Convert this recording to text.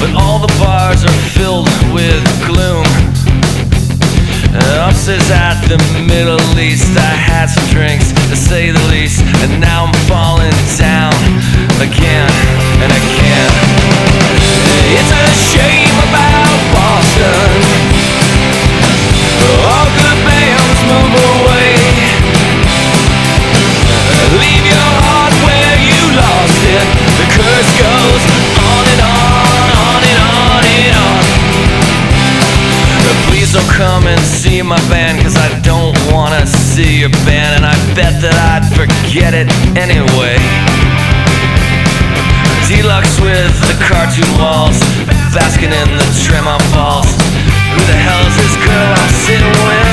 But all the bars are filled with gloom. Ups is at the Middle East. I had some drinks, to say the least. And now I'm falling down again and again. It's a shame. Uh, come and see my band, cause I don't wanna see your band, and I bet that I'd forget it anyway. Deluxe with the cartoon walls, basking in the trim on falls. Who the hell is this girl I'm sitting with?